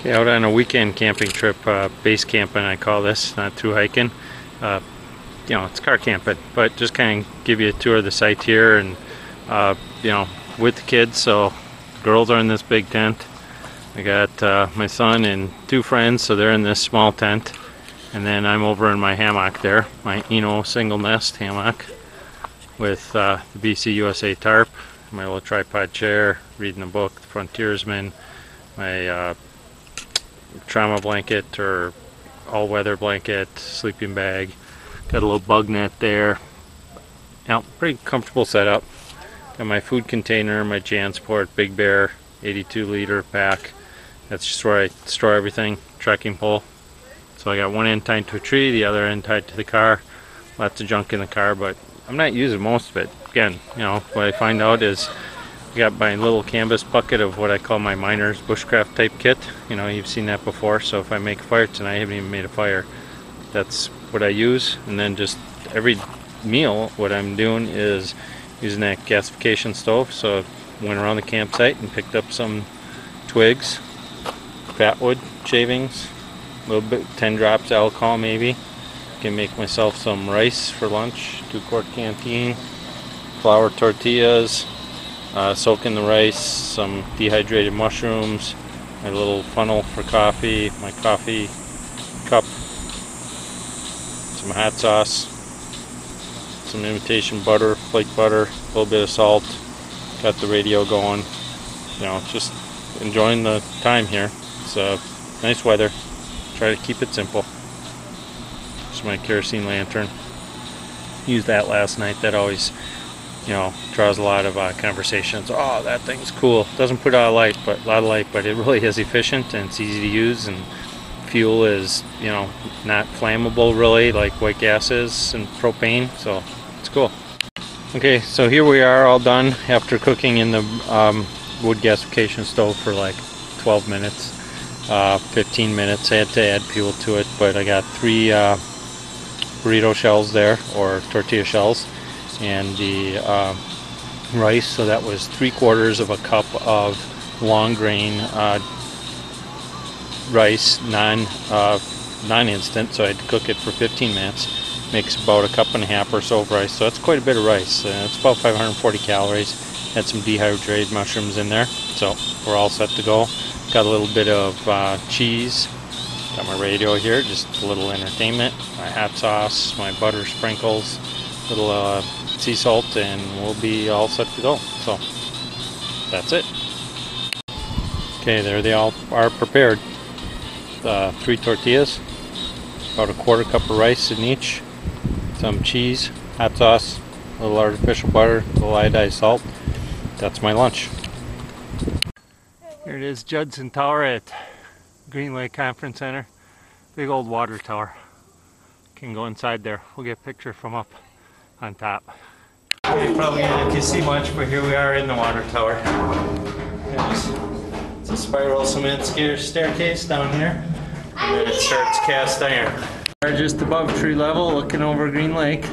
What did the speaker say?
Okay, out on a weekend camping trip, uh, base camping I call this, not through hiking. Uh, you know, it's car camping, but just kind of give you a tour of the site here and, uh, you know, with the kids. So, girls are in this big tent. I got uh, my son and two friends, so they're in this small tent. And then I'm over in my hammock there, my Eno single nest hammock with uh, the BC USA tarp, my little tripod chair, reading a book, The Frontiersman, my uh, trauma blanket or all-weather blanket, sleeping bag. Got a little bug net there. Yeah, pretty comfortable setup. Got my food container, my JanSport Big Bear 82 liter pack. That's just where I store everything. Trekking pole. So I got one end tied to a tree, the other end tied to the car. Lots of junk in the car, but I'm not using most of it. Again, you know, what I find out is got my little canvas bucket of what I call my miner's bushcraft type kit. You know, you've seen that before. So if I make a fire tonight, I haven't even made a fire. That's what I use. And then just every meal, what I'm doing is using that gasification stove. So I went around the campsite and picked up some twigs, fatwood shavings, a little bit, 10 drops alcohol maybe. Can make myself some rice for lunch, two quart canteen, flour tortillas, uh, soak in the rice, some dehydrated mushrooms, my little funnel for coffee, my coffee cup, some hot sauce, some imitation butter, flake butter, a little bit of salt, got the radio going, you know, just enjoying the time here. It's uh, nice weather, try to keep it simple. Just my kerosene lantern. Used that last night, that always you know, draws a lot of uh, conversations. Oh, that thing's cool. Doesn't put out a light, but a lot of light, but it really is efficient and it's easy to use. And fuel is, you know, not flammable really like white gases and propane. So it's cool. Okay, so here we are all done after cooking in the um, wood gasification stove for like 12 minutes, uh, 15 minutes. I had to add fuel to it, but I got three uh, burrito shells there or tortilla shells and the uh, rice. So that was three quarters of a cup of long grain uh, rice, non uh, non-instant. So I had to cook it for 15 minutes. Makes about a cup and a half or so of rice. So that's quite a bit of rice. Uh, it's about 540 calories. Had some dehydrated mushrooms in there. So we're all set to go. Got a little bit of uh, cheese. Got my radio here, just a little entertainment. My hot sauce, my butter sprinkles, little uh, sea salt and we'll be all set to go. So that's it. Okay, there they all are prepared. Uh, three tortillas, about a quarter cup of rice in each, some cheese, hot sauce, a little artificial butter, a little iodized salt. That's my lunch. Here it is, Judson Tower at Green Lake Conference Center. Big old water tower. Can go inside there. We'll get a picture from up on top. You probably can't see much, but here we are in the water tower. it's a spiral cement staircase down here, and then it starts cast iron. We're just above tree level, looking over Green Lake.